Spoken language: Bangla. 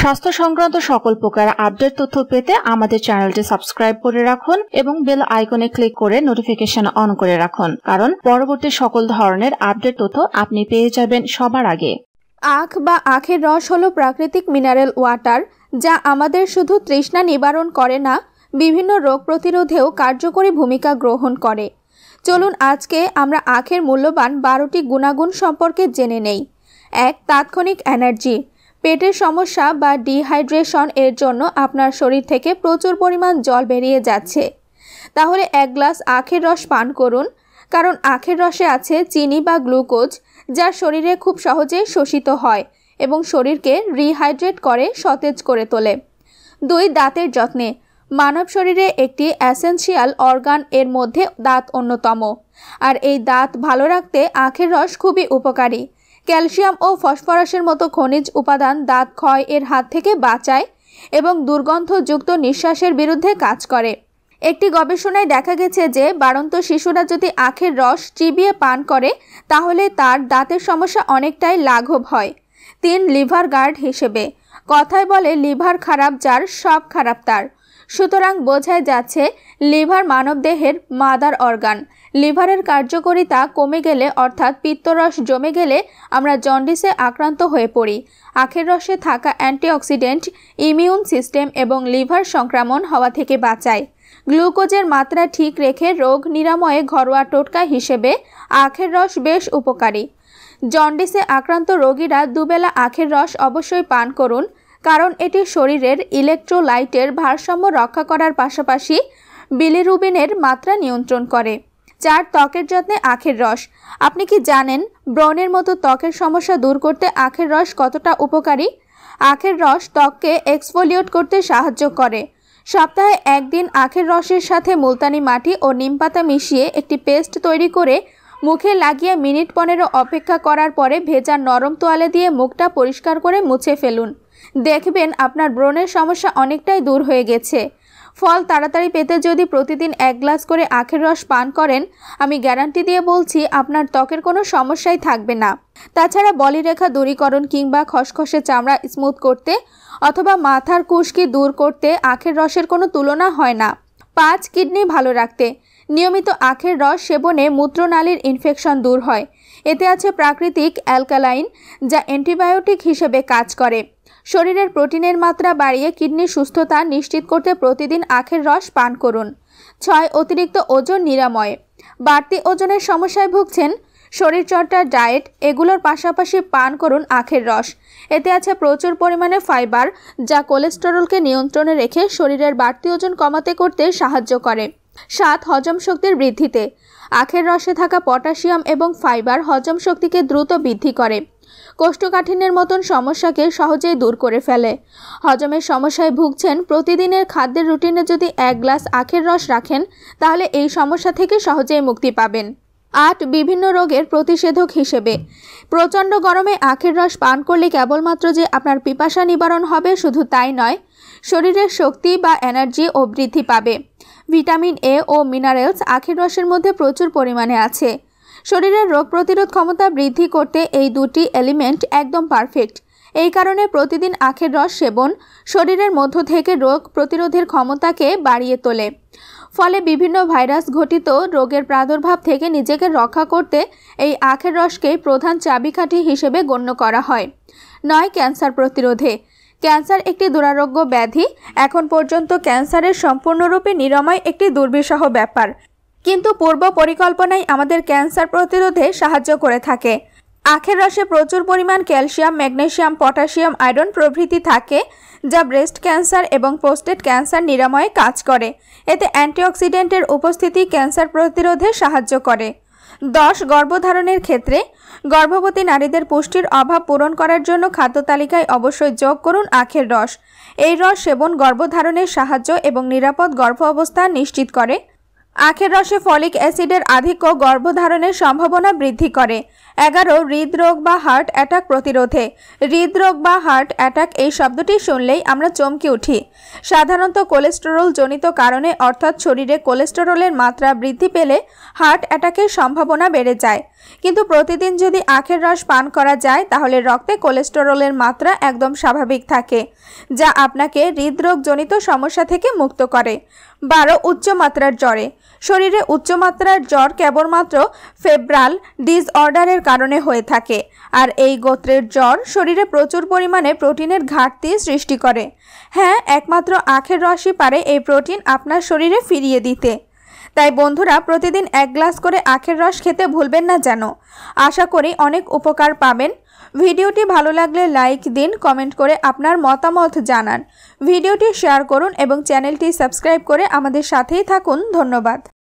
স্বাস্থ্য সংক্রান্ত সকল প্রকার আপডেট তথ্য পেতে আমাদের চ্যানেলটি সাবস্ক্রাইব করে রাখুন এবং বেল আইকনে ক্লিক করে নোটিফিকেশন অন করে রাখুন। কারণ পরবর্তী সকল ধরনের আপডেট তথ্য আপনি পেয়ে যাবেন সবার আগে। আখ বা আখের রস হলো প্রাকৃতিক মিনারেল ওয়াটার, যা আমাদের শুধু তৃষ্ণা নিবারণ করে না, বিভিন্ন রোগ প্রতিরোধেও কার্যকরী ভূমিকা গ্রহণ করে। চলুন আজকে আমরা আখের মূল্যবান বারোটি গুণাগুণ সম্পর্কে জেনে নেই। এক, তাৎক্ষণিক এনার্জি। পেটের সমস্যা বা ডিহাইড্রেশন এর জন্য আপনার শরীর থেকে প্রচুর পরিমাণ জল বেরিয়ে যাচ্ছে। তাহলে এক গ্লাস আখের রস পান করুন, কারণ আখের রসে আছে চিনি বা গ্লুকোজ, যা শরীরে খুব সহজে শোষিত হয় এবং শরীরকে রিহাইড্রেট করে সতেজ করে তোলে। দুই, দাঁতের যত্নে। মানব শরীরে একটি অ্যাসেন্সিয়াল অর্গান এর মধ্যে দাঁত অন্যতম। আর এই দাঁত ভালো রাখতে আখের রস খুবই উপকারী। ক্যালসিয়াম ও ফসফরাসের মতো খনিজ উপাদান দাঁত, ক্ষয় এর হাত থেকে বাঁচায় এবং দুর্গন্ধযুক্ত নিঃশ্বাসের বিরুদ্ধে কাজ করে। একটি গবেষণায় দেখা গেছে যে, বাড়ন্ত শিশুরা যদি আখের রস চিবিয়ে পান করে, তাহলে তার দাঁতের সমস্যা অনেকটাই লাঘব হয়। তিন লিভার গার্ড হিসেবে। কথায় বলে, লিভার খারাপ যার, সব খারাপ তার। সুতরাং বোঝাই যাচ্ছে, লিভার মানবদেহের মাদার অর্গান। লিভারের কার্যকারিতা কমে গেলে, অর্থাৎ পিত্তরস জমে গেলে, আমরা জন্ডিসে আক্রান্ত হয়ে পড়ি। আখের রসে থাকা অ্যান্টিঅক্সিডেন্ট, ইমিউন সিস্টেম এবং লিভার সংক্রমণ হওয়া থেকে বাঁচায়। গ্লুকোজের মাত্রা ঠিক রেখে রোগ নিরাময়ে ঘরোয়া টোটকা হিসেবে আখের রস বেশ উপকারী। জন্ডিসে আক্রান্ত রোগীরা দুবেলা আখের রস অবশ্যই পান করুন, কারণ এটি শরীরের ইলেকট্রোলাইটের ভারসাম্য রক্ষা করার পাশাপাশি বিলিরুবিনের মাত্রা নিয়ন্ত্রণ করে। চার ত্বকের যত্নে আখের রস। আপনি কি জানেন ব্রণের মতো ত্বকের সমস্যা দূর করতে আখের রস কতটা উপকারী? আখের রস ত্বককে এক্সফোলিয়েট করতে সাহায্য করে। সপ্তাহে একদিন আখের রসের সাথে মুলতানি মাটি ও নিমপাতা মিশিয়ে একটি পেস্ট তৈরি করে মুখে লাগিয়ে মিনিট পনেরো অপেক্ষা করার পরে ভেজা নরম তোয়ালে দিয়ে মুখটা পরিষ্কার করে মুছে ফেলুন। দেখবেন আপনার ব্রণের সমস্যা অনেকটাই দূর হয়ে গেছে। ফল তাড়াতাড়ি পেতে যদি প্রতিদিন এক গ্লাস করে আখের রস পান করেন, আমি গ্যারান্টি দিয়ে বলছি আপনার ত্বকের কোনো সমস্যাই থাকবে না। তাছাড়া বলিরেখা দূরীকরণ কিংবা খসখসে চামড়া স্মুথ করতে অথবা মাথার কুশকি দূর করতে আখের রসের কোনো তুলনা হয় না। পাঁচ কিডনি ভালো রাখতে। নিয়মিত আখের রস সেবনে মূত্রনালীর ইনফেকশন দূর হয়। এতে আছে প্রাকৃতিক অ্যালকালাইন যা অ্যান্টিবায়োটিক হিসেবে কাজ করে। শরীরের প্রোটিনের মাত্রা বাড়িয়ে কিডনির সুস্থতা নিশ্চিত করতে প্রতিদিন আখের রস পান করুন। ছয়, অতিরিক্ত ওজন নিরাময়। বাড়তি ওজনের সমস্যায় ভুগছেন শরীরচর্চার ডায়েট, এগুলোর পাশাপাশি পান করুন আখের রস। এতে আছে প্রচুর পরিমাণে ফাইবার, যা কোলেস্টেরলকে নিয়ন্ত্রণে রেখে শরীরের বাড়তি ওজন কমাতে করতে সাহায্য করে। সাত, হজম শক্তির বৃদ্ধিতে। আখের রসে থাকা পটাশিয়াম এবং ফাইবার হজম শক্তিকে দ্রুত বৃদ্ধি করে। কোষ্ঠকাঠিন্যের মতন সমস্যাকে সহজেই দূর করে ফেলে। হজমের সমস্যায় ভুগছেন প্রতিদিনের খাদ্যের রুটিনে যদি এক গ্লাস আখের রস রাখেন, তাহলে এই সমস্যা থেকে সহজেই মুক্তি পাবেন। আট, বিভিন্ন রোগের প্রতিষেধক হিসেবে। প্রচণ্ড গরমে আখের রস পান করলে কেবলমাত্র যে আপনার পিপাসা নিবারণ হবে শুধু তাই নয়, শরীরের শক্তি বা এনার্জি ও বৃদ্ধি পাবে। ভিটামিন এ ও মিনারেলস আখের রসের মধ্যে প্রচুর পরিমাণে আছে। শরীরের রোগ প্রতিরোধ ক্ষমতা বৃদ্ধি করতে এই দুটি এলিমেন্ট একদম পারফেক্ট এই কারণে প্রতিদিন আখের রস সেবন শরীরের মধ্য থেকে রোগ প্রতিরোধের ক্ষমতাকে বাড়িয়ে তোলে। ফলে বিভিন্ন ভাইরাস ঘটিত রোগের প্রাদুর্ভাব থেকে নিজেকে রক্ষা করতে এই আখের রসকে প্রধান চাবিকাঠি হিসেবে গণ্য করা হয়। নয়, ক্যান্সার প্রতিরোধে। ক্যান্সার একটি দুরারোগ্য ব্যাধি। এখন পর্যন্ত ক্যান্সারের সম্পূর্ণরূপে নিরাময় একটি দুর্বিষহ ব্যাপার। কিন্তু পূর্ব পরিকল্পনাই আমাদের ক্যান্সার প্রতিরোধে সাহায্য করে থাকে। আখের রসে প্রচুর পরিমাণ ক্যালসিয়াম ম্যাগনেশিয়াম পটাশিয়াম, আয়রন প্রভৃতি থাকে, যা ব্রেস্ট ক্যান্সার এবং পোস্টেট ক্যান্সার নিরাময়ে কাজ করে। এতে অ্যান্টিঅক্সিডেন্টের উপস্থিতি ক্যান্সার প্রতিরোধে সাহায্য করে। দশ গর্ভধারণের ক্ষেত্রে গর্ভবতী নারীদের পুষ্টির অভাব পূরণ করার জন্য খাদ্য তালিকায় অবশ্যই যোগ করুন আখের রস। এই রস সেবন গর্ভধারণের সাহায্য এবং নিরাপদ গর্ভ অবস্থা নিশ্চিত করে। আখের রসে ফলিক অ্যাসিডের আধিক্য গর্ভধারণের সম্ভাবনা বৃদ্ধি করে। এগারো, হৃদরোগ বা হার্ট অ্যাটাক প্রতিরোধে। হৃদরোগ বা হার্ট অ্যাটাক এই শব্দটি শুনলেই আমরা চমকে উঠি। সাধারণত কোলেস্টেরল জনিত কারণে, অর্থাৎ শরীরে কোলেস্টেরলের মাত্রা বৃদ্ধি পেলে হার্ট অ্যাটাকের সম্ভাবনা বেড়ে যায়। কিন্তু প্রতিদিন যদি আখের রস পান করা যায়, তাহলে রক্তে কোলেস্টেরলের মাত্রা একদম স্বাভাবিক থাকে, যা আপনাকে হৃদরোগজনিত সমস্যা থেকে মুক্ত করে। বারো উচ্চমাত্রার জ্বরে। শরীরে উচ্চমাত্রার জ্বর কেবলমাত্র ফেব্রাল ডিসঅর্ডারের কারণে হয়ে থাকে, আর এই গোত্রের জ্বর শরীরে প্রচুর পরিমাণে প্রোটিনের ঘাটতি সৃষ্টি করে। হ্যাঁ একমাত্র আখের রসই পারে এই প্রোটিন আপনার শরীরে ফিরিয়ে দিতে। তাই বন্ধুরা প্রতিদিন এক গ্লাস করে আখের রস খেতে ভুলবেন না যেন। আশা করি অনেক উপকার পাবেন। ভিডিওটি ভালো লাগলে লাইক দিন, কমেন্ট করে আপনার মতামত জানান। ভিডিওটি শেয়ার করুন এবং চ্যানেলটি সাবস্ক্রাইব করে আমাদের সাথেই থাকুন। ধন্যবাদ।